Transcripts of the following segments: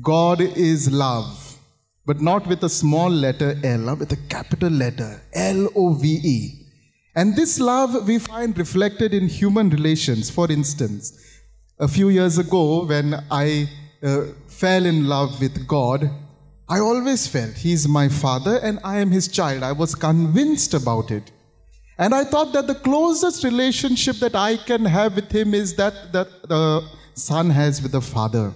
God is love, but not with a small letter L, with a capital letter L O V E. And this love we find reflected in human relations. For instance, a few years ago, when I uh, fell in love with God, I always felt He's my Father and I am His child. I was convinced about it. And I thought that the closest relationship that I can have with Him is that, that the Son has with the Father.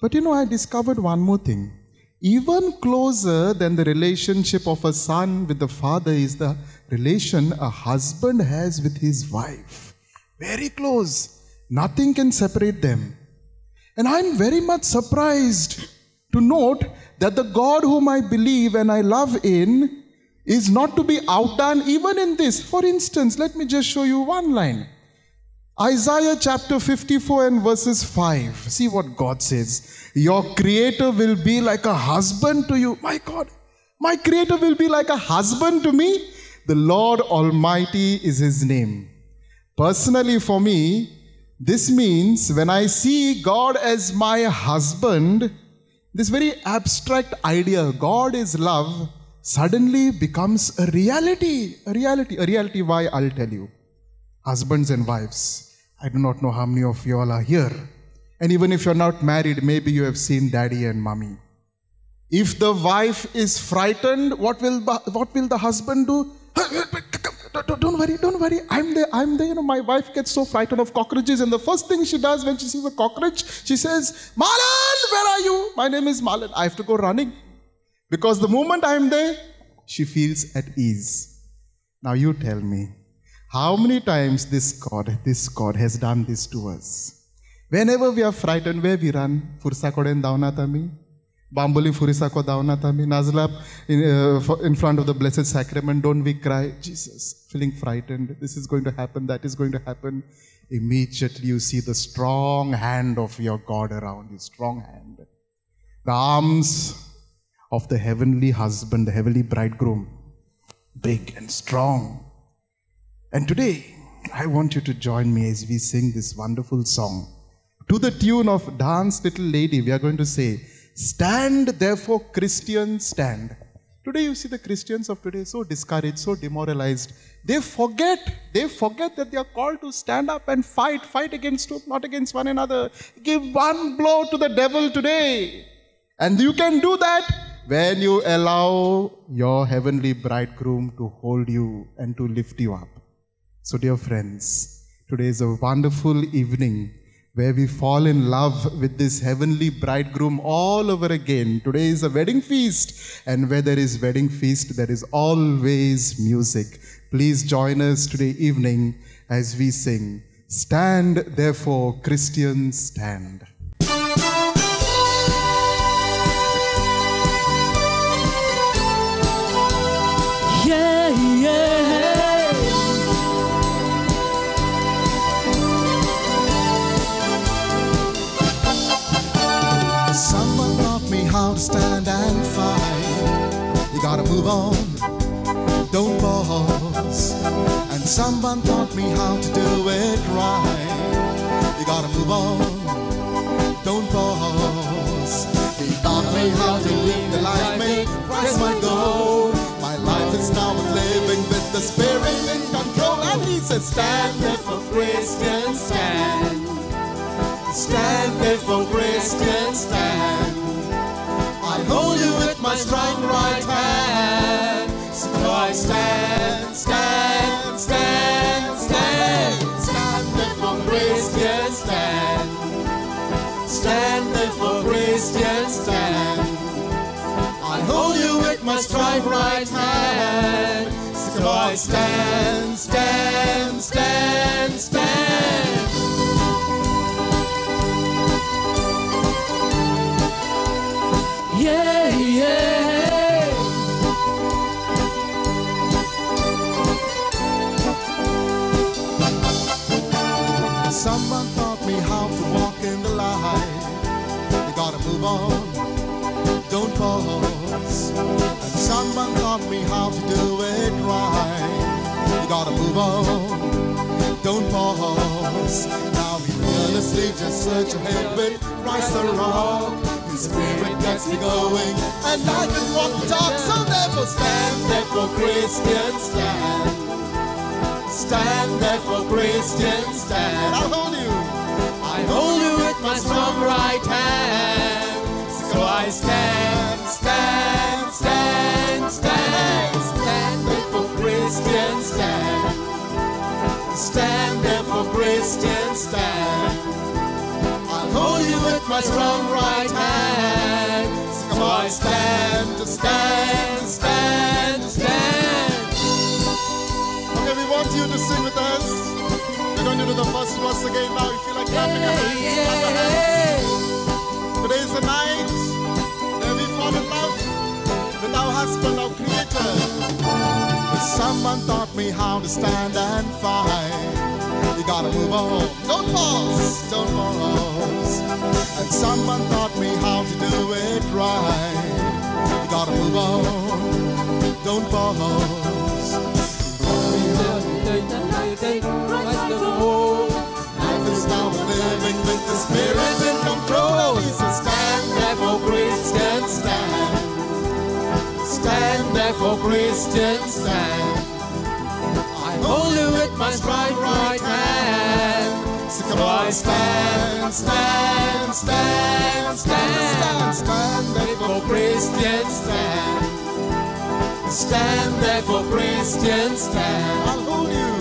But you know, I discovered one more thing. Even closer than the relationship of a son with the father is the relation a husband has with his wife. Very close. Nothing can separate them. And I'm very much surprised to note that the God whom I believe and I love in is not to be outdone even in this. For instance, let me just show you one line. Isaiah chapter 54 and verses 5. See what God says. Your creator will be like a husband to you. My God, my creator will be like a husband to me. The Lord Almighty is his name. Personally, for me, this means when I see God as my husband, this very abstract idea, God is love, suddenly becomes a reality. A reality. A reality. Why? I'll tell you. Husbands and wives. I do not know how many of you all are here. And even if you're not married, maybe you have seen daddy and mommy. If the wife is frightened, what will, what will the husband do? Don't worry, don't worry. I'm there, I'm there. You know, my wife gets so frightened of cockroaches, and the first thing she does when she sees a cockroach, she says, Malan, where are you? My name is Malan. I have to go running. Because the moment I'm there, she feels at ease. Now you tell me, how many times this God, this God has done this to us? Whenever we are frightened, where we run? Fursa koden daunatami. Bambuli furisako daunatami. Nazla in, uh, in front of the Blessed Sacrament, don't we cry? Jesus, feeling frightened. This is going to happen, that is going to happen. Immediately you see the strong hand of your God around you. Strong hand. The arms of the heavenly husband, the heavenly bridegroom. Big and strong and today, I want you to join me as we sing this wonderful song. To the tune of Dance Little Lady, we are going to say, Stand therefore, Christians, stand. Today, you see the Christians of today so discouraged, so demoralized. They forget, they forget that they are called to stand up and fight, fight against not against one another. Give one blow to the devil today. And you can do that when you allow your heavenly bridegroom to hold you and to lift you up. So, dear friends, today is a wonderful evening where we fall in love with this heavenly bridegroom all over again. Today is a wedding feast, and where there is wedding feast, there is always music. Please join us today evening as we sing. Stand, therefore, Christians, stand. Move on, don't pause. And someone taught me how to do it right. You gotta move on, don't pause. He taught me how to live the life made Christ my goal. My life is now living with the Spirit in control. And he says, Stand there for Christians, stand. Stand there for Christian stand. My strong right hand. So I stand, stand, stand, stand. Stand there for Christian stand. Stand there for Christian stand. I hold you with my strong right hand. So I stand, stand, stand, stand. Gotta move on, don't pause. Now we fearlessly just search ahead with Christ the rock. His spirit gets me going, and I can walk the talk. So therefore, stand there for Christian stand. Stand there for Christian stand. I'll hold you. I hold you with my strong right hand. So I stand, Christian stand. Stand there for Christian stand. I'll hold you with my strong right hand. So I stand, stand, stand, stand. Okay, we want you to sing with us. We're going to do the first verse again now. If you like clapping your hands, clap your hands. Today is the night with our husband, our creator. Someone taught me how to stand and fight. You gotta move on. Don't pause, don't pause. And someone taught me how to do it right. You gotta move on. Don't pause. Life is now living with the spirit in control. He Stand there for Christian stand. I hold you with my strong right hand. So come on, stand, stand, stand, stand, stand, stand there for Christian stand. Stand there for Christian stand. I'll hold you.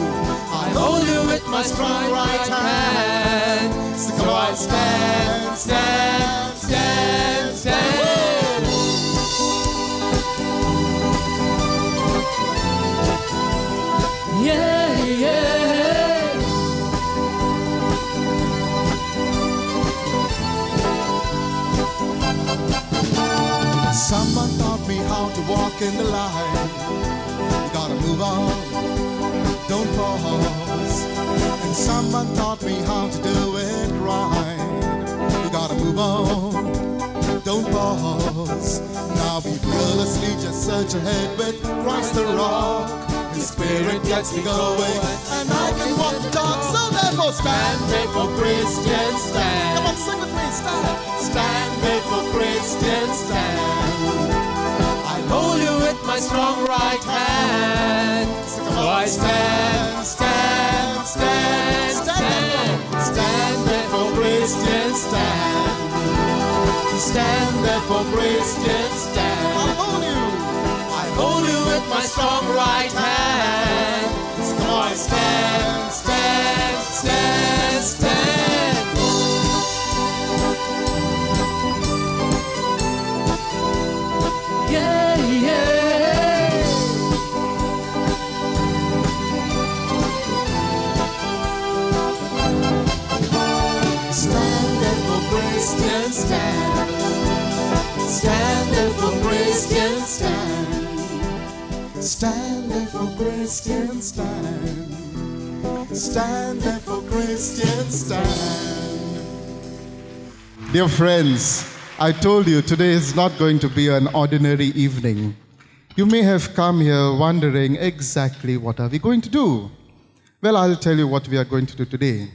I hold you with my strong right hand. So come on, stand, stand, stand, stand. Someone taught me how to do it right. You gotta move on, don't pause. Now be fearlessly, just search ahead with Christ the rock. His spirit gets me going, and I can walk the talk. So therefore, stand there for Christian stand. Come on, sing with me, stand. Stand there for Christian stand. I hold you with my strong right hand. So I stand, stand, Stand there for Christian stand. I hold you. I hold you with my strong right hand. Stand there for Christian stand. Stand there for Christian stand. Dear friends, I told you today is not going to be an ordinary evening. You may have come here wondering exactly what are we going to do. Well, I'll tell you what we are going to do today.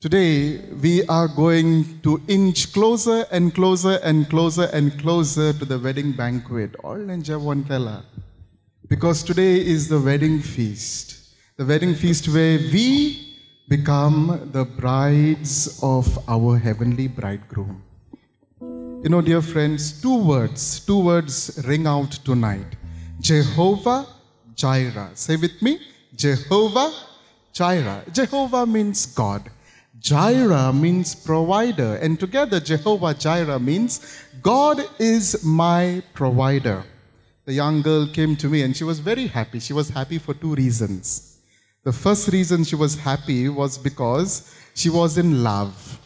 Today, we are going to inch closer and closer and closer and closer to the wedding banquet. All in Javantela. Because today is the wedding feast. The wedding feast where we become the brides of our heavenly bridegroom. You know, dear friends, two words, two words ring out tonight Jehovah Jireh. Say with me Jehovah Jireh. Jehovah means God. Jireh means provider. And together, Jehovah Jireh means God is my provider. The young girl came to me and she was very happy. She was happy for two reasons. The first reason she was happy was because she was in love.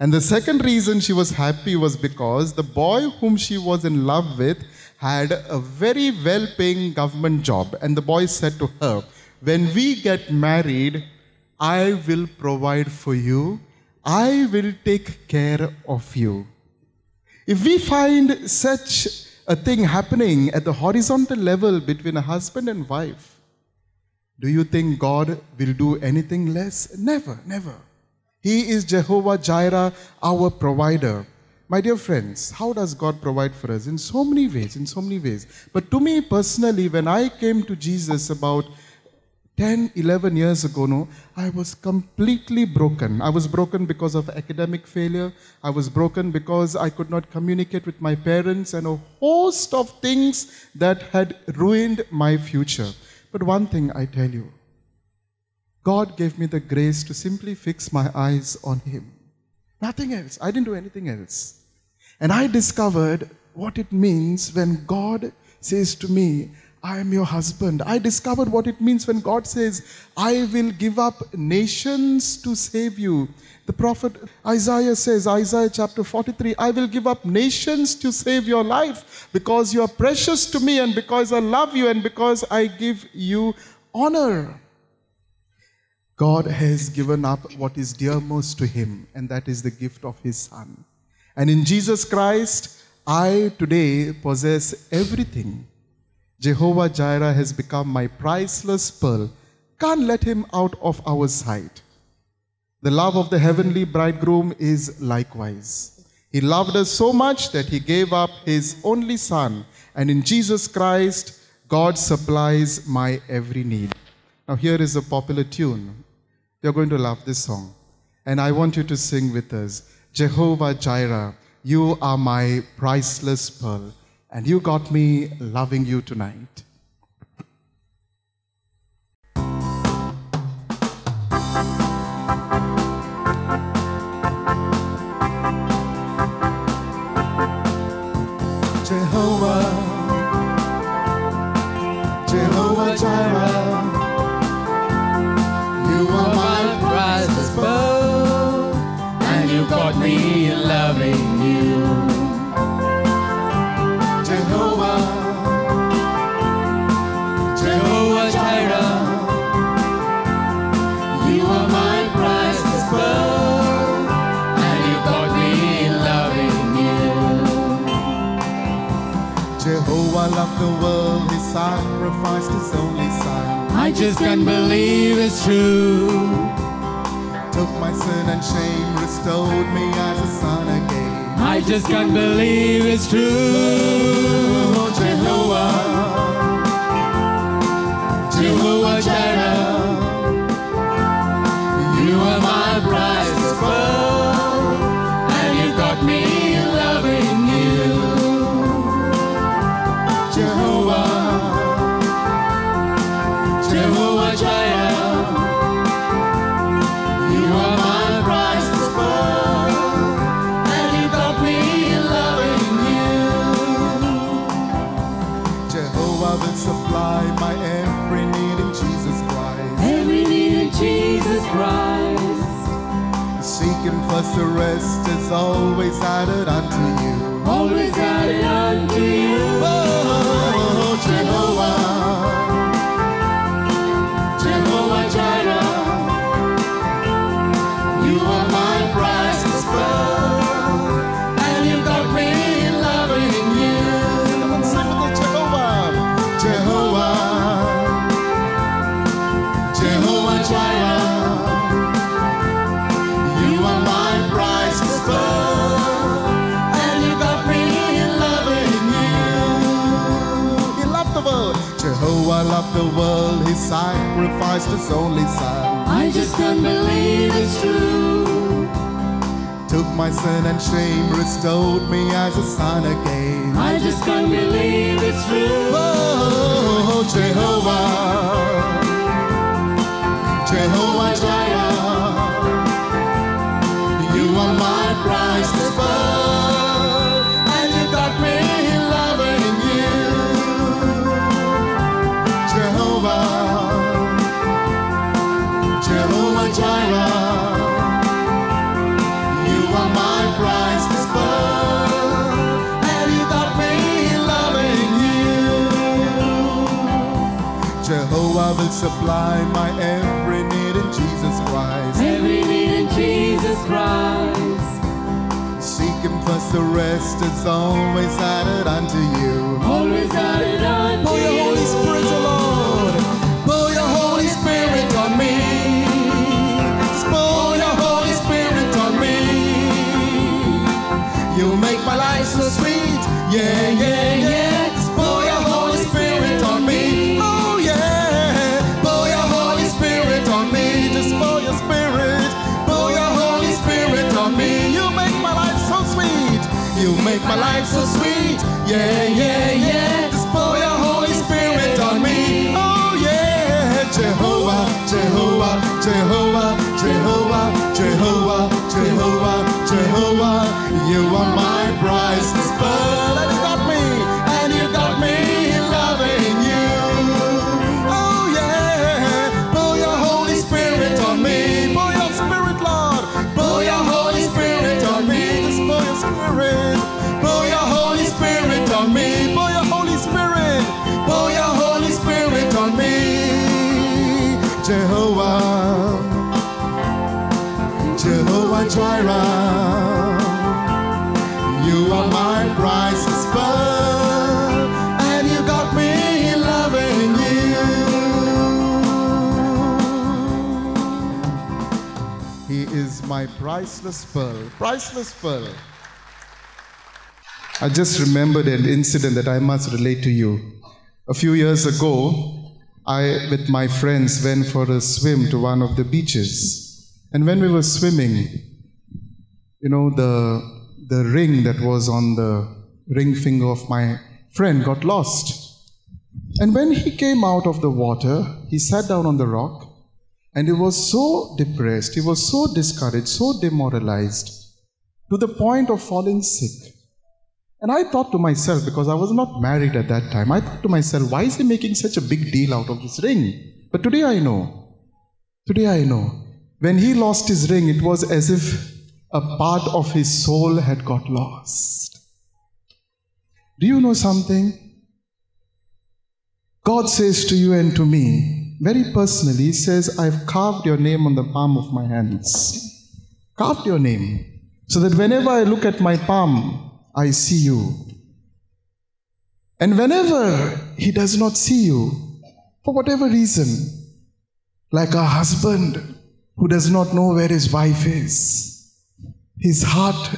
And the second reason she was happy was because the boy whom she was in love with had a very well paying government job. And the boy said to her, When we get married, I will provide for you, I will take care of you. If we find such a thing happening at the horizontal level between a husband and wife, do you think God will do anything less? Never, never. He is Jehovah Jireh, our provider. My dear friends, how does God provide for us? In so many ways, in so many ways. But to me personally, when I came to Jesus about 10, 11 years ago, no, I was completely broken. I was broken because of academic failure. I was broken because I could not communicate with my parents and a host of things that had ruined my future. But one thing I tell you God gave me the grace to simply fix my eyes on Him. Nothing else. I didn't do anything else. And I discovered what it means when God says to me, I am your husband. I discovered what it means when God says, I will give up nations to save you. The prophet Isaiah says, Isaiah chapter 43, I will give up nations to save your life because you are precious to me and because I love you and because I give you honor. God has given up what is dearmost to him, and that is the gift of his Son. And in Jesus Christ, I today possess everything. Jehovah Jireh has become my priceless pearl. Can't let him out of our sight. The love of the heavenly bridegroom is likewise. He loved us so much that he gave up his only son, and in Jesus Christ, God supplies my every need. Now, here is a popular tune. You're going to love this song. And I want you to sing with us Jehovah Jireh, you are my priceless pearl. And you got me loving you tonight. Jehovah loved the world, he sacrificed his only son. I just can't believe it's true. Took my sin and shame, restored me as a son again. I just can't believe it's true. Oh, Jehovah, Jehovah Jireh, The rest is always added the world. He sacrificed his only son. I just can't believe it's true. Took my sin and shame, restored me as a son again. I just can't believe it's true. Oh, Jehovah, Jehovah Jireh, you are my will supply my every need in Jesus Christ. Every need in Jesus Christ. Seek Him first, the rest is always added unto you. Life so sweet. Yeah, yeah, yeah. Just pour your Holy Spirit on me. Oh, yeah. Jehovah, Jehovah, Jehovah, Jehovah, Jehovah, Jehovah, Jehovah. You are my You are my priceless pearl, and you got me loving you. He is my priceless pearl. Priceless pearl. I just remembered an incident that I must relate to you. A few years ago, I, with my friends, went for a swim to one of the beaches. And when we were swimming, you know, the, the ring that was on the ring finger of my friend got lost. And when he came out of the water, he sat down on the rock and he was so depressed, he was so discouraged, so demoralized, to the point of falling sick. And I thought to myself, because I was not married at that time, I thought to myself, why is he making such a big deal out of this ring? But today I know. Today I know. When he lost his ring, it was as if a part of his soul had got lost. Do you know something? God says to you and to me, very personally, He says, I've carved your name on the palm of my hands. Carved your name. So that whenever I look at my palm, I see you. And whenever He does not see you, for whatever reason, like a husband who does not know where his wife is, his heart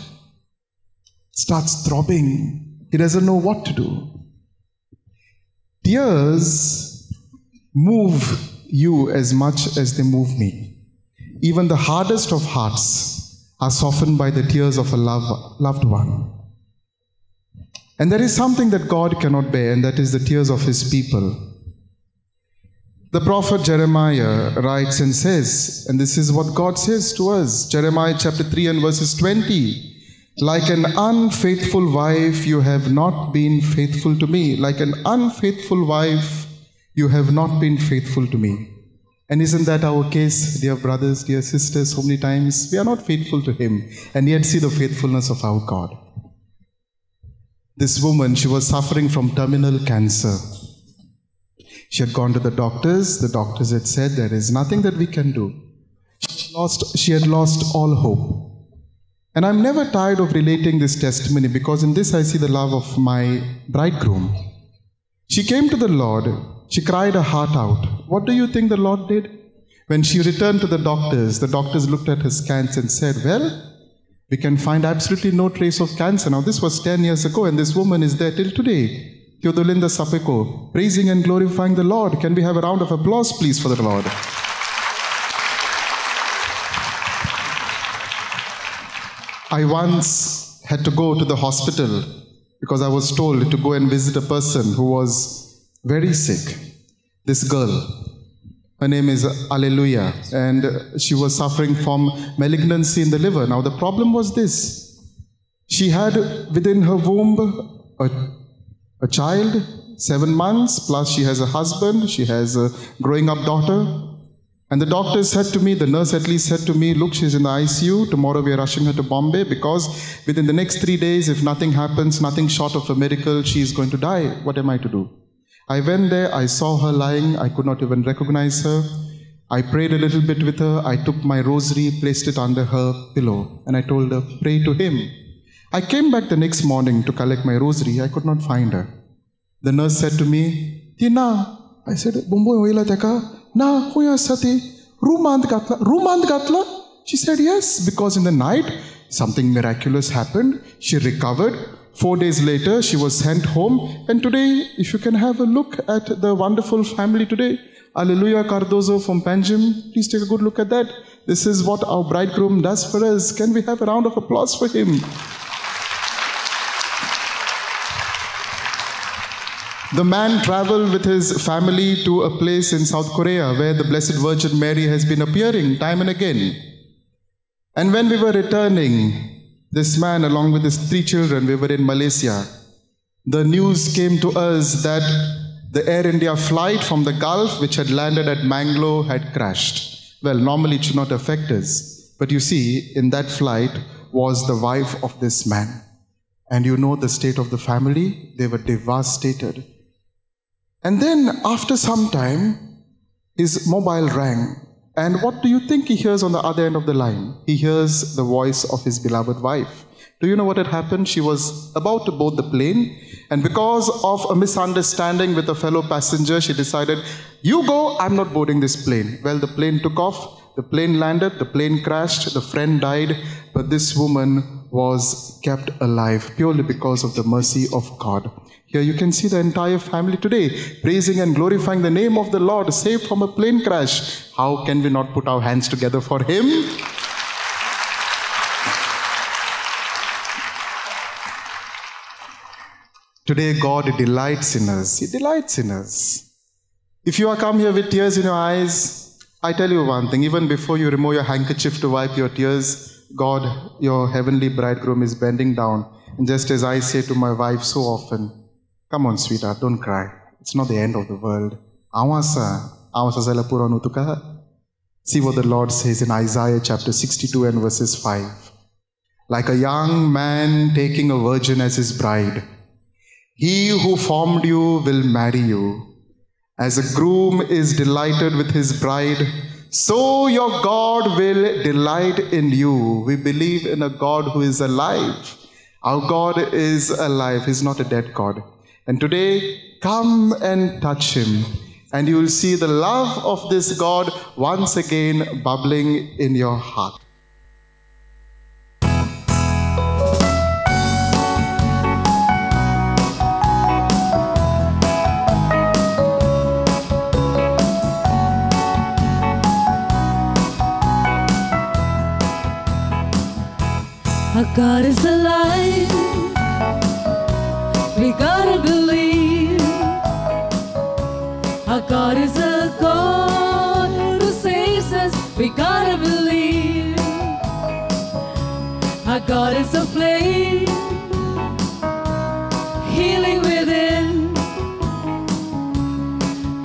starts throbbing. He doesn't know what to do. Tears move you as much as they move me. Even the hardest of hearts are softened by the tears of a love, loved one. And there is something that God cannot bear, and that is the tears of his people. The prophet Jeremiah writes and says, and this is what God says to us Jeremiah chapter 3 and verses 20. Like an unfaithful wife, you have not been faithful to me. Like an unfaithful wife, you have not been faithful to me. And isn't that our case, dear brothers, dear sisters? So many times we are not faithful to Him, and yet see the faithfulness of our God. This woman, she was suffering from terminal cancer. She had gone to the doctors. The doctors had said there is nothing that we can do. She, lost, she had lost all hope. And I'm never tired of relating this testimony because in this I see the love of my bridegroom. She came to the Lord. She cried her heart out. What do you think the Lord did? When she returned to the doctors, the doctors looked at her scans and said, Well, we can find absolutely no trace of cancer. Now, this was 10 years ago, and this woman is there till today. Theodolinda Sapeko, praising and glorifying the Lord. Can we have a round of applause, please, for the Lord? I once had to go to the hospital because I was told to go and visit a person who was very sick. This girl, her name is Alleluia, and she was suffering from malignancy in the liver. Now, the problem was this she had within her womb a, a child, seven months, plus she has a husband, she has a growing up daughter. And the doctor said to me, the nurse at least said to me, Look, she's in the ICU. Tomorrow we are rushing her to Bombay because within the next three days, if nothing happens, nothing short of a miracle, she is going to die. What am I to do? I went there, I saw her lying, I could not even recognize her. I prayed a little bit with her. I took my rosary, placed it under her pillow, and I told her, Pray to him. I came back the next morning to collect my rosary. I could not find her. The nurse said to me, Tina. I said, Bumbo oila teka. Na huya sati. Rumand gatla. Rumand gatla? She said, Yes, because in the night something miraculous happened. She recovered. Four days later, she was sent home. And today, if you can have a look at the wonderful family today, Alleluia Cardozo from Panjim, please take a good look at that. This is what our bridegroom does for us. Can we have a round of applause for him? The man traveled with his family to a place in South Korea where the Blessed Virgin Mary has been appearing time and again. And when we were returning, this man, along with his three children, we were in Malaysia. The news came to us that the Air India flight from the Gulf, which had landed at Mangalore, had crashed. Well, normally it should not affect us. But you see, in that flight was the wife of this man. And you know the state of the family? They were devastated. And then, after some time, his mobile rang. And what do you think he hears on the other end of the line? He hears the voice of his beloved wife. Do you know what had happened? She was about to board the plane, and because of a misunderstanding with a fellow passenger, she decided, You go, I'm not boarding this plane. Well, the plane took off, the plane landed, the plane crashed, the friend died, but this woman was kept alive purely because of the mercy of God. Here you can see the entire family today praising and glorifying the name of the Lord, saved from a plane crash. How can we not put our hands together for Him? Today, God delights in us. He delights in us. If you are come here with tears in your eyes, I tell you one thing even before you remove your handkerchief to wipe your tears, God, your heavenly bridegroom, is bending down. And just as I say to my wife so often, Come on, sweetheart, don't cry. It's not the end of the world. See what the Lord says in Isaiah chapter 62 and verses 5. Like a young man taking a virgin as his bride, he who formed you will marry you. As a groom is delighted with his bride, so your God will delight in you. We believe in a God who is alive. Our God is alive, He's not a dead God. And today, come and touch Him, and you will see the love of this God once again bubbling in your heart. Our God is alive. We gotta believe. Our God is a God who saves us. We gotta believe. Our God is a flame, healing within.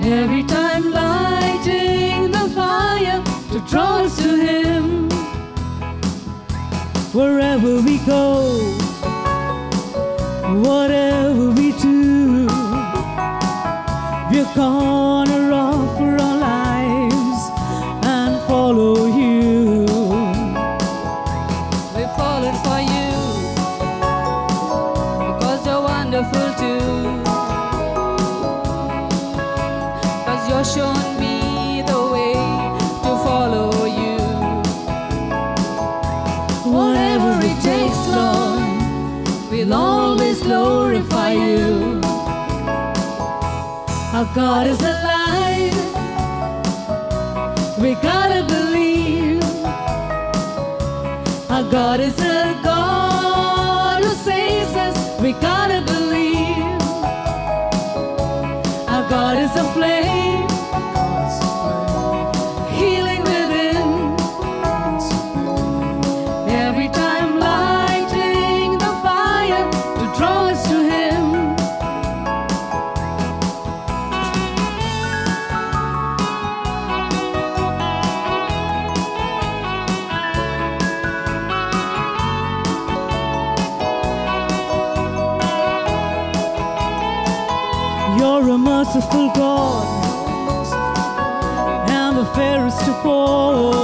Every time lighting the fire to draw us to Him wherever we go, whatever we do, we're gonna Our God is alive. We gotta believe. Our God is a God who saves us. We gotta believe. Our God is a flame, merciful God and the fairest of all.